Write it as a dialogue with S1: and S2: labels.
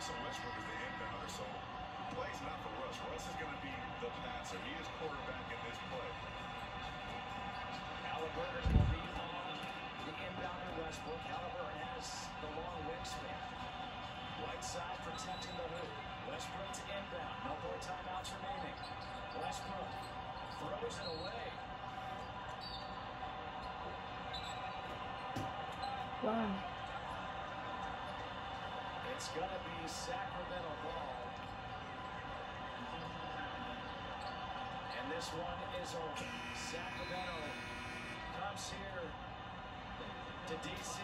S1: Russell Westbrook is the inbounder, so the play's not for Russ. Russ is going to be the passer. He is quarterback in this play.
S2: Halliburton will be on the inbounder Westbrook. Halliburton has the long wingspan. Right side protecting the hoop. Westbrook to inbound. No more timeouts remaining. Westbrook throws it away.
S3: Wow.
S2: It's going to be Sacramento ball. And this one is over. Sacramento comes here to D.C.